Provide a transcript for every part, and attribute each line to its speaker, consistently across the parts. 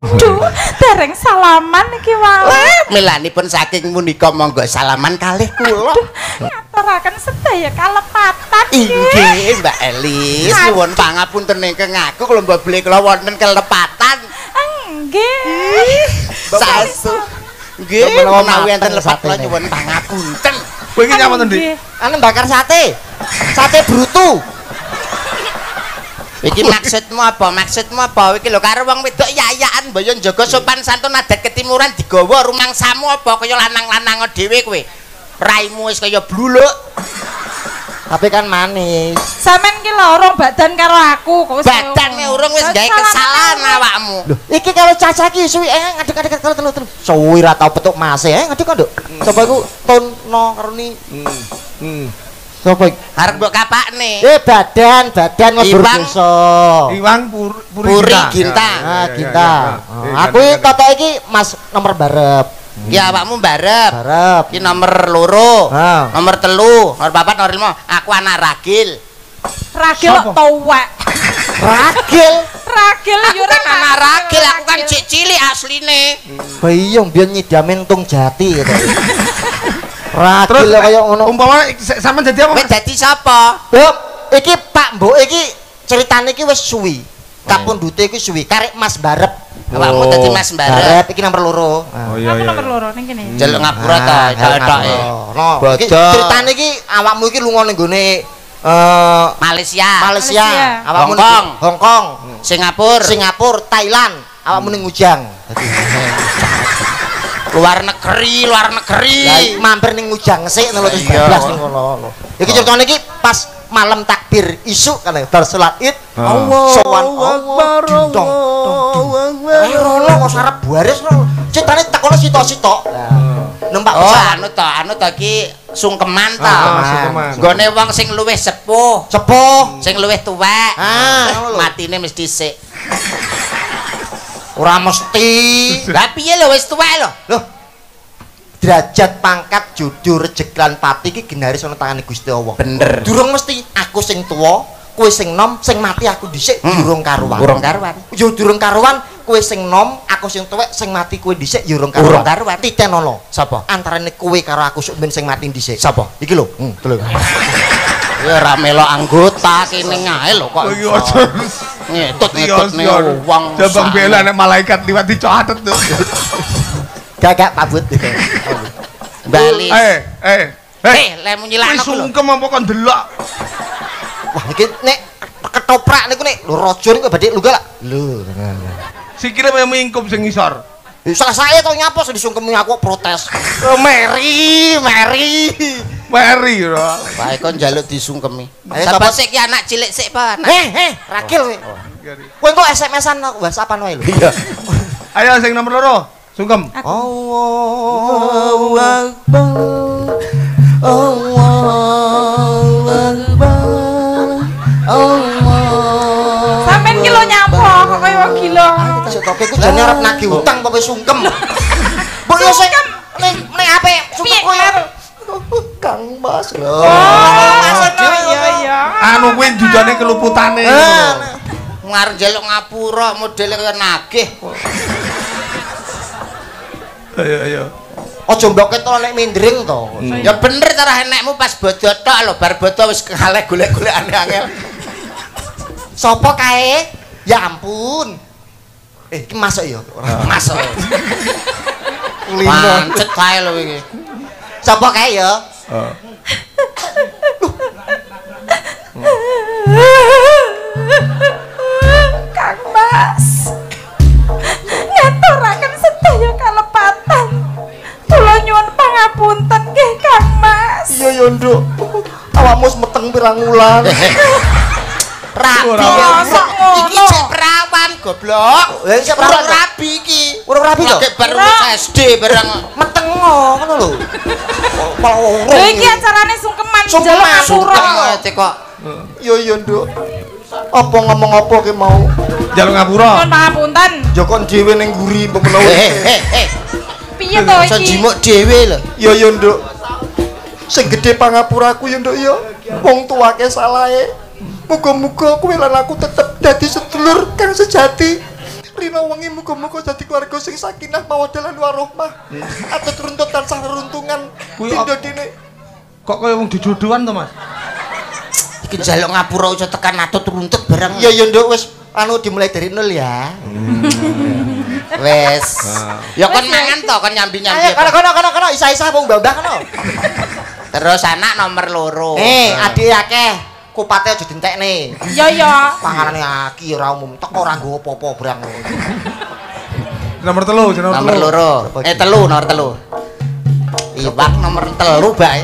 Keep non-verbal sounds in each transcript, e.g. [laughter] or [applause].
Speaker 1: Duh, dereng salaman iki wae.
Speaker 2: Milanipun saking punika monggo salaman kalih kula.
Speaker 1: Ngaturaken sedaya kalepatan
Speaker 2: Inggih, Mbak Elis, nuwun pangapunten ingkang aku kula mbabli kula wonten kelepatan.
Speaker 1: Nggih.
Speaker 2: Sasu. Nggih, menawi enten lepat kula nyuwun pangapunten.
Speaker 3: Kowe iki nyaman Dik?
Speaker 1: Nggih.
Speaker 2: Anu bakar sate. Sate brutu. Iki maksudmu apa? Maksudmu apa? Iki lho karo wong wedok yayaan mbaya njaga sopan santun adat ketimuran digawa rumangsamu apa kaya lanang-lanang dhewe kowe. Raimu wis kaya bluluk. Tapi kan manis.
Speaker 1: Sampeyan ki loro badan karo aku kok. wis
Speaker 2: Badane urung wis gawe kesalahan
Speaker 1: karo-
Speaker 2: awakmu. Iki kalau caca ki suwi eh ngadeg-ngadeg karo telu-telu. Suwi ra tau petuk mas eh ngadeg kok, Nduk. Coba iku tono karo ni.
Speaker 3: Hmm.
Speaker 2: Sopo iki? Arep mbok kapakne.
Speaker 4: Eh badan, badan ngebur
Speaker 2: Iwang.
Speaker 4: dosa.
Speaker 3: Iwang Pur Puri,
Speaker 2: Puri
Speaker 3: Ginta.
Speaker 2: Ginta.
Speaker 3: Ya,
Speaker 4: Ah, Ginta. Aku iki toto iki Mas nomor barep.
Speaker 2: Ya awakmu barep.
Speaker 4: Barep.
Speaker 2: Iki nomor loro.
Speaker 4: Ha.
Speaker 2: Nomor telu, nomor papat, nomor lima. Aku anak ragil.
Speaker 1: Ragil
Speaker 3: Sopo?
Speaker 1: tuwek.
Speaker 4: Ragil.
Speaker 1: Ragil yo ora
Speaker 2: kan anak ragil, aku kan cilik asline.
Speaker 4: Bayong biyen nyidamin tung jati [laughs]
Speaker 3: Terus
Speaker 4: Ragil kaya ngono.
Speaker 3: Umpama sa- sampean jadi apa?
Speaker 2: Kowe dadi sapa?
Speaker 4: Bok, iki Pak Mbok iki ceritane iki wis suwi. Kapundhute iki suwi karek Mas Barep.
Speaker 2: Awakmu dadi Mas Barep.
Speaker 4: Barep iki nomor loro.
Speaker 3: Oh
Speaker 1: Aku
Speaker 3: iya iya.
Speaker 1: nomor loro ning kene.
Speaker 2: Jaluk ngapura
Speaker 4: Ah,
Speaker 2: ta,
Speaker 4: karek
Speaker 2: tok-toke.
Speaker 4: ngapura. No, iki ceritane iki awakmu iki lunga ning gone eh
Speaker 2: Malaysia,
Speaker 4: Malaysia,
Speaker 1: Malaysia.
Speaker 4: awakmu
Speaker 2: Hongkong.
Speaker 4: Hongkong,
Speaker 2: Singapura,
Speaker 4: Singapura, Thailand, awakmu ning Ujang.
Speaker 2: Luar negeri, luar negeri.
Speaker 4: Iki mampir ning Ujang sik ngono terus
Speaker 2: Iya.
Speaker 4: bablas ning ngono. Iki ceritane iki pas malam takbir isuk kan bar salat Id.
Speaker 3: Allah
Speaker 4: Sowan Allah dintong. Ayo rono kok sarep baris rono. Ceritane tekono sitok-sitok. Numpak
Speaker 2: Oh, anu to, anu to iki sungkeman to.
Speaker 3: Ah, sungkeman.
Speaker 2: Gone wong sing luwih sepuh,
Speaker 4: Sepuh.
Speaker 2: sing luwih tuwek.
Speaker 4: Ah,
Speaker 2: matine mesti dhisik.
Speaker 4: Ora mesti. [laughs]
Speaker 2: Lah piye lho wis tuwek lho?
Speaker 4: Loh. Derajat pangkat judul rejeki lan pati iki genaris ana tangane Gusti Allah.
Speaker 2: Bener.
Speaker 4: Durung mesti aku sing tuwa, kowe sing nom, sing mati aku dhisik
Speaker 2: Hmm.
Speaker 4: durung karuan.
Speaker 2: Urung karuan.
Speaker 4: Yo durung karuan, kowe sing nom, aku sing tuwek, sing mati kowe dhisik yo urung
Speaker 2: Urung
Speaker 4: karuan.
Speaker 2: karuan.
Speaker 4: Titenono.
Speaker 2: Sapa?
Speaker 4: Antarane kowe karo aku sok ben sing mati dhisik.
Speaker 2: Sapa?
Speaker 4: Iki lho. Hmm. [laughs]
Speaker 2: Ya ora melok anggota kene ngae lho kok.
Speaker 3: Oh iya aja.
Speaker 2: Ngetut-ngetut ning wong.
Speaker 3: Jabang bela nek malaikat liwat dicatet tuh.
Speaker 4: Gagak pabut.
Speaker 2: Bali.
Speaker 3: Eh, eh.
Speaker 2: Eh, lemu nyilakno
Speaker 3: Wis
Speaker 2: ku lho.
Speaker 3: sungkem apa kon delok?
Speaker 4: Wah, iki nek ketoprak niku nek lho raja niku badhe lunga lak. Lho.
Speaker 3: Sikile mau mingkup sing ngisor.
Speaker 4: Salah saya to nyapa sing disungkemi aku protes. Oh, Mary, Mary.
Speaker 3: Meri lho.
Speaker 2: Wae kon njaluk disungkemi.
Speaker 4: Ayo,
Speaker 2: Sapa
Speaker 4: Bapak.
Speaker 2: sik ki anak cilik sik pa anak.
Speaker 4: Eh, eh, Rakil kowe. Kowe kok SMS-an WhatsApp-an wae lho.
Speaker 2: Iya.
Speaker 3: Ayo sing nomor loro. Sungkem.
Speaker 4: Allahu Akbar. Allahu Akbar. Allah.
Speaker 1: Sampeyan ki lho nyapa kok kaya wong gila.
Speaker 4: Sik toke ku jane arep nagih utang apa wis sungkem. [laughs] Mbok yo sing ning ning ape sungkem koyo.
Speaker 1: Kar?
Speaker 4: Kang Mas lho.
Speaker 1: Oh, iya iya.
Speaker 3: Anu kuwi dudane keluputane.
Speaker 4: Ah,
Speaker 2: Ngarep njaluk ngapura modele kaya nagih.
Speaker 3: Ayo ayo.
Speaker 4: Aja mbok ketok nek mindring to.
Speaker 2: Ya bener cara enekmu pas bodo tok lho bar bodo wis kaleh golek-golekane angel.
Speaker 4: Sopo kae? Ya ampun. Eh, iki masuk ya. Ora
Speaker 2: Masuk.
Speaker 4: kulino.
Speaker 2: Pancet kae lho iki.
Speaker 4: Sopo kae ya?
Speaker 1: Kang Mas. Ngaturaken sedaya kalepatan. Kula nyuwun pangapunten nggih Kang Mas.
Speaker 4: Iya ya, Nduk. Awakmu wis meteng pirang wulan.
Speaker 2: Rabi. Iki cek perawan goblok.
Speaker 4: Lah iki
Speaker 2: Urung
Speaker 4: perawan.
Speaker 2: rabi iki.
Speaker 4: Urung rabi to?
Speaker 2: Lagi
Speaker 1: Ora.
Speaker 2: lulus SD bareng.
Speaker 4: Meteng ngono lho. [laughs] Malah
Speaker 1: Lho iki acarane sungkeman
Speaker 4: Sungkeman,
Speaker 1: njaluk ngapura.
Speaker 2: Sungkem ngete kok.
Speaker 4: Iya ya, Nduk. Apa ngomong apa ki mau?
Speaker 3: Jaluk ngapura.
Speaker 1: Nyuwun pangapunten.
Speaker 4: Jokon dhewe ning nguri mbok menawa.
Speaker 2: Eh eh.
Speaker 1: Piye to iki?
Speaker 2: jimuk dhewe lho.
Speaker 4: Iya ya, Nduk. Sing gedhe pangapuraku ya, Nduk ya. Wong tuwake salahe. Muga-muga kowe lan aku tetep dadi sedulur kang sejati. Rina wengi muga-muga dadi keluarga sing sakinah mawaddah lan warahmah. Atut runtut tansah runtungan
Speaker 3: Kuwi
Speaker 4: pindho dene.
Speaker 3: Kok kaya wong dijodohan to, Mas?
Speaker 2: Iki njaluk ngapura aja tekan atut runtut bareng.
Speaker 4: Ya ya nduk wis anu dimulai dari nol ya.
Speaker 2: Wes. Ya kon mangan to kon nyambi-nyambi.
Speaker 4: Ayo kono kono kono kono isa-isa wong mbah-mbah kono.
Speaker 2: Terus anak nomor loro.
Speaker 4: Eh, adik akeh. Kupate aja dientekne.
Speaker 1: Ya ya.
Speaker 4: Panganane aki ora umum, teko ora nggo apa-apa brang.
Speaker 3: Nomor telu, nomor,
Speaker 2: Nomor
Speaker 3: telu.
Speaker 2: loro. Eh telu nomor telu. Iwak nomor telu bae.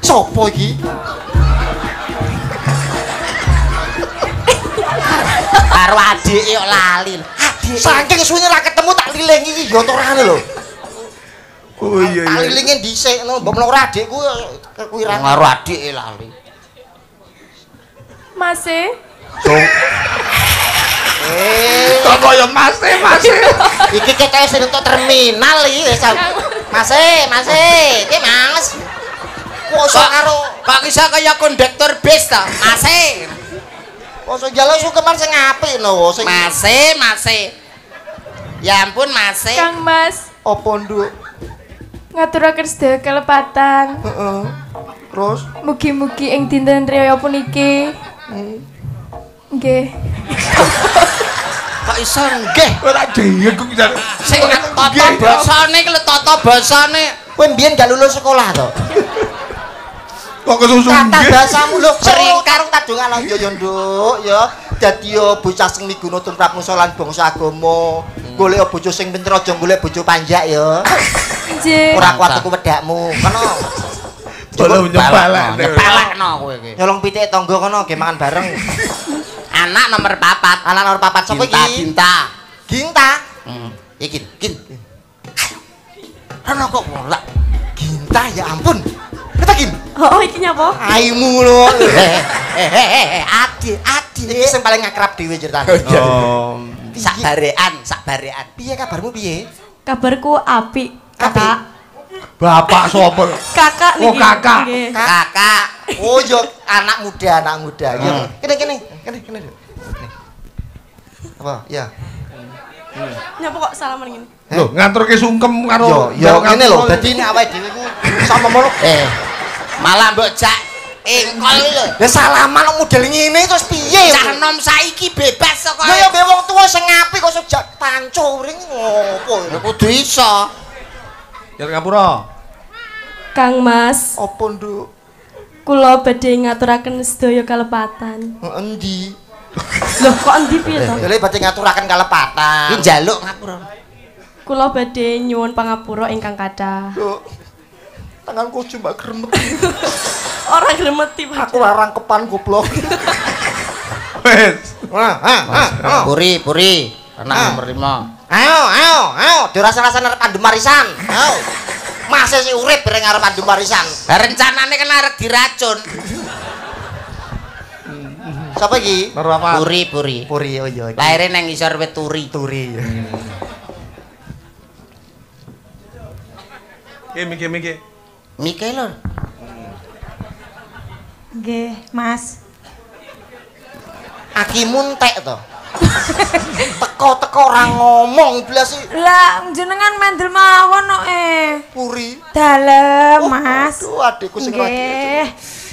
Speaker 4: Sopo iki?
Speaker 2: Karo adik yo lali. Adik.
Speaker 4: Saking suwene ra ketemu tak liling iki ya torane lho.
Speaker 3: Oh iya
Speaker 4: Tak
Speaker 3: iya.
Speaker 4: lilinge dhisik ngono, mbok menawa adikku kekuiran.
Speaker 2: Karo adik lali.
Speaker 1: Masih.
Speaker 4: Dong. Eh,
Speaker 3: Kok kaya Mas, eh, Mas. eh.
Speaker 4: iki ketoke sing untuk terminal iki wis. Mas, eh, Mas, eh, iki Mas. Kok karo
Speaker 2: Kok bisa kaya kondektur bis to? Masih.
Speaker 4: kok iso jalo sing apik no, sing
Speaker 2: Masih, masih. Ya ampun, masih.
Speaker 1: Kang Mas,
Speaker 4: apa nduk?
Speaker 1: ngaturaken sedaya kelepatan.
Speaker 4: Heeh. Terus
Speaker 1: Mugi-mugi ing dinten riyaya puniki nggih
Speaker 2: Kok iso nggih?
Speaker 3: Ora dhewe kok jar.
Speaker 2: Sing tata basane iki lho tata basane.
Speaker 4: kowe mbiyen gak lulus sekolah to?
Speaker 3: Kok kesusu
Speaker 4: Kata
Speaker 3: nggih.
Speaker 4: bahasamu lho, [laughs]
Speaker 2: Sering.
Speaker 4: sering karung tadungan lah [laughs] yo yo nduk ya. Dadi yo bocah sing miguno tumrap musa lan bangsa agama. Golek bojo sing pinter aja golek bojo panjak ya.
Speaker 1: nggih
Speaker 4: Ora kuat tuku wedakmu. Kono. [laughs]
Speaker 3: Bola nyepalek.
Speaker 2: Nyepelekno kowe iki.
Speaker 4: Nyolong pitik tangga kono ge mangan bareng. [laughs]
Speaker 2: Anak nomor papat.
Speaker 4: Anak nomor papat sapa
Speaker 2: Ginta,
Speaker 4: iki?
Speaker 2: Ginta.
Speaker 4: Ginta.
Speaker 2: Hmm. Iki, gin. Ana kok bola.
Speaker 4: Ginta ya ampun. Kita gin.
Speaker 1: oh iki nyapa
Speaker 4: Aimu lho. [laughs]
Speaker 2: Eh, eh, eh, eh, adik, adik.
Speaker 4: Iki sing paling akrab dhewe ceritane.
Speaker 3: Oh.
Speaker 2: Sak barean, sak barean.
Speaker 4: Piye kabarmu piye?
Speaker 1: kabarku apik kakak
Speaker 3: Bapak sapa?
Speaker 1: kakak
Speaker 3: Oh,
Speaker 1: niki.
Speaker 3: kakak.
Speaker 1: Nggih.
Speaker 2: Kakak.
Speaker 4: Oh yo anak muda, anak muda. Yo.
Speaker 2: Hmm.
Speaker 4: Kene kene, kene kene. Apa? Ya.
Speaker 1: nyapa kok salaman ngene
Speaker 3: Lho, ngaturke sungkem
Speaker 4: Yo,
Speaker 3: karo
Speaker 4: yo
Speaker 3: karo
Speaker 4: ngene lho. Dadi nek awake dhewe ku sama mono.
Speaker 2: Eh. Malah mbok jak engkol lho.
Speaker 4: Lah salaman kok model ngene terus piye?
Speaker 2: Cah nom saiki bebas kok.
Speaker 4: Yo yo be wong tuwa sing apik kok sejak panco ring ngopo?
Speaker 2: Ya kudu iso.
Speaker 3: Ngapura.
Speaker 1: Kang Mas
Speaker 4: Apa nduk?
Speaker 1: kula badhe ngaturaken sedaya kalepatan
Speaker 4: Endi?
Speaker 1: lho kok endi piye to
Speaker 4: le badhe ngaturaken
Speaker 2: Iki
Speaker 4: kalepatan.
Speaker 2: njaluk ngapura.
Speaker 1: kula badhe nyuwun pangapura ingkang kathah
Speaker 4: Yo. Tanganku cuma gremet. [laughs]
Speaker 1: ora gremeti Pak
Speaker 4: Aku larang kepan goblok.
Speaker 3: Wes.
Speaker 4: Wah, ha, ha.
Speaker 2: Puri, puri. Anak
Speaker 4: Ah.
Speaker 2: nomor 5.
Speaker 4: Ayo, ayo, ayo, dirasa-rasa arep pandem warisan. Ayo. Masih sih urip bareng arep pandem warisan.
Speaker 2: Rencanane kan arek diracun.
Speaker 4: Siapa iki?
Speaker 2: Puri, puri.
Speaker 4: Puri oh iya. iki.
Speaker 2: Lahirnya nang isor wit turi.
Speaker 4: Turi.
Speaker 3: Iki mikir mikir.
Speaker 2: Mike lho.
Speaker 1: nggih Mas
Speaker 4: Akimu entek to. [laughs] Teko-teko ora ngomong blas sih.
Speaker 1: lah jenengan mendel mawon kok eh.
Speaker 4: Puri.
Speaker 1: dalem Mas.
Speaker 4: Aduh, adikku sing lagi.
Speaker 1: nggih.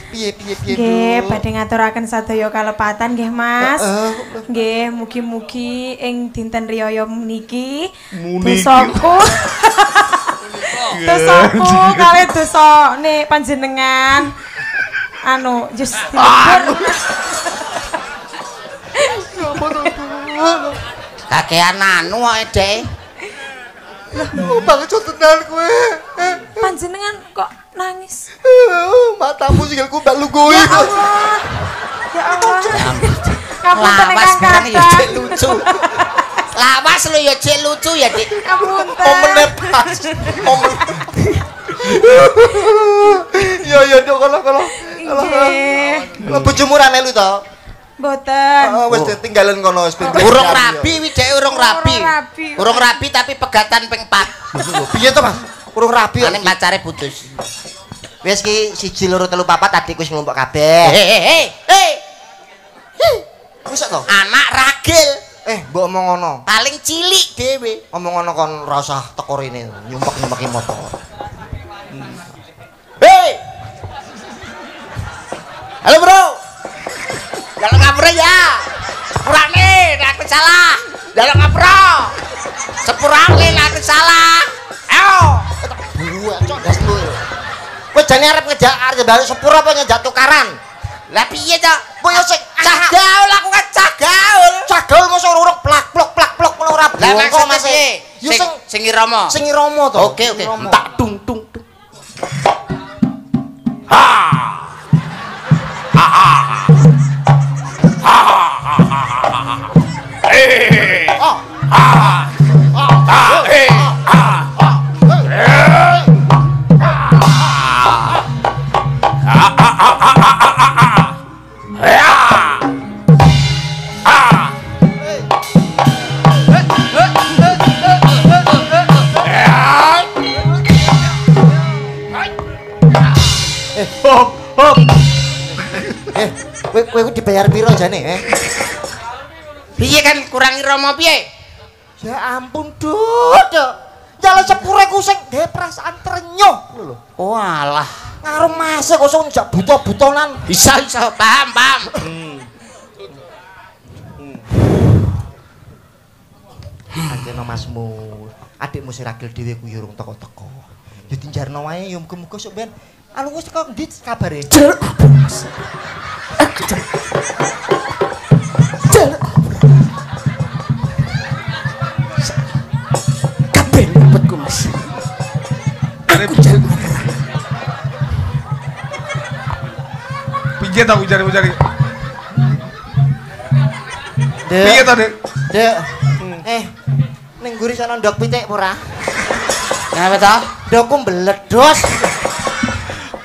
Speaker 4: Piye piye piye.
Speaker 1: nggih
Speaker 4: Nduk?
Speaker 1: badhe ngaturaken sadaya kalepatan nggih Mas. Nggih mugi-mugi ing dinten riyaya meniki dosaku [laughs] [laughs] dosaku kali dosane panjenengan. Anu just dilebur [laughs]
Speaker 2: Kakean anu kok Dek.
Speaker 4: Oh, banget tenan kowe.
Speaker 1: panjenengan kok nangis
Speaker 4: Matamu sikilku mbak lugoi.
Speaker 1: ya Allah ya Allah ngapunten
Speaker 2: Lawas barang ya cek lucu. Lawas lu ya cek lucu ya, Dik.
Speaker 1: ngapunten
Speaker 4: Momene pas. Momen. [laughs] Iya iya nduk kalau kalau.
Speaker 1: nggih
Speaker 4: Lah bojomu ra melu to?
Speaker 1: Mboten
Speaker 4: Heeh, wis ditinggalin kono wis.
Speaker 2: Urung rabi wi Dek, urung rabi.
Speaker 1: Urung rabi.
Speaker 2: Tapi pegatan ping 4.
Speaker 4: Piye to, Mas? Urung rabi.
Speaker 2: Ane pacare putus.
Speaker 4: Wis ki siji loro telu papat adikku wis nglumpuk kabeh.
Speaker 2: Hei, hei, hei.
Speaker 4: Wis to?
Speaker 2: Anak ragil.
Speaker 4: Eh, mbok omong ngono.
Speaker 2: Paling cilik dhewe.
Speaker 4: Omong ngono kon ora usah teko rene nyumpek-nyumpeki motor.
Speaker 2: Hei. Halo, Bro. Jalan ngapura ya. Sepurane, aku salah. Ngapura. Sepurane nek aku salah. Ayo.
Speaker 4: Buwe cok gas lu. Kowe jane arep ngejak arep balik sepur apa ngejak tukaran?
Speaker 2: Lah piye, Cok?
Speaker 4: Kowe yo sing
Speaker 2: Cah gaul aku kan cah gaul.
Speaker 4: cagol mosok urung plak plok plak plok ngono ora
Speaker 2: Lah
Speaker 4: bongko
Speaker 2: maksudnya
Speaker 4: Mas.
Speaker 2: piye?
Speaker 4: Yo
Speaker 2: Sing
Speaker 4: sing
Speaker 2: irama.
Speaker 4: sing iromo to.
Speaker 2: Oke, oke. Entak dung dung dung.
Speaker 4: Oh. Kowe kowe dibayar piro jane, eh?
Speaker 2: Piye kan kurang irama piye?
Speaker 4: Ya ampun, Dut. Jalan sepure ku sing gawe perasaan trenyuh lho.
Speaker 2: Oh alah.
Speaker 4: Karo Mas kok sing jak buta-butonan.
Speaker 2: Bisa bisa paham paham.
Speaker 4: Anjene Masmu. Adikmu si Ragil dhewe ku yo urung teko-teko. Ya tinjarno wae yo muga-muga sok ben. Anu wis teko ndi kabare?
Speaker 3: Ta ujar ujar. Piye
Speaker 4: Dek,
Speaker 3: ta, Dek?
Speaker 4: Dek. Eh, ning nguri sana ndok pitik ora?
Speaker 2: Kenapa toh?
Speaker 4: Ndokku mbledhos.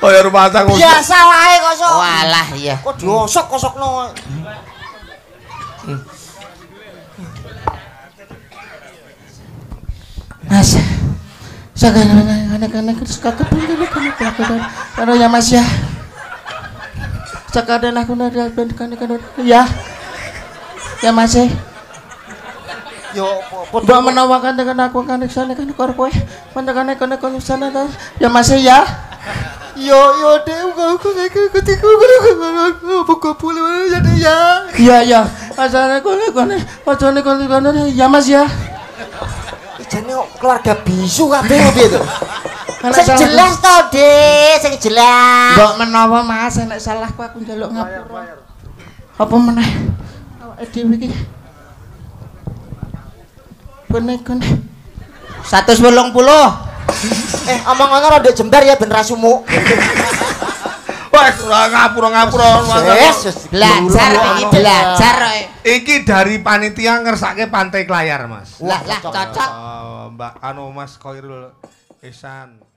Speaker 3: Oh ya rumah tangga.
Speaker 4: Biasa wae kok sok.
Speaker 2: Oh alah iya.
Speaker 4: Kok diosok-osokno.
Speaker 2: Mas. Sekarang anak-anak suka kepingin Kalau ya Mas ya. Sekarang aku nada dan kan ya. Ya Mas ya.
Speaker 4: Yo
Speaker 2: Mbak
Speaker 4: padha
Speaker 2: menawarkan dengan aku kan sana kan kor kowe. Mendekan kan kan sana ta. Ya Mas ya.
Speaker 4: Yo yo dek kok kok ketiku buka pula ya dek ya.
Speaker 2: Iya iya. Asane kowe kowe. Pacone kowe kowe ya Mas ya.
Speaker 4: Jane kok keluarga bisu kabeh piye to?
Speaker 2: Kalau
Speaker 4: Sing jelas to, Dek, sing jelas.
Speaker 2: Mbok menawa Mas nek salahku aku njaluk ngapura. Apa meneh? Awake dhewe iki. Bener kan. 180.
Speaker 4: Eh, omong ngono ora ndek jembar ya ben ra sumuk.
Speaker 3: Wes ora ngapura ngapura.
Speaker 4: Yes,
Speaker 2: Belajar iki belajar kowe.
Speaker 3: Iki dari panitia ngersake pantai Klayar, Mas.
Speaker 2: Lah lah cocok.
Speaker 3: Oh, Mbak anu Mas Koirul Ihsan.